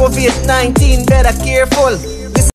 COVID-19, better careful.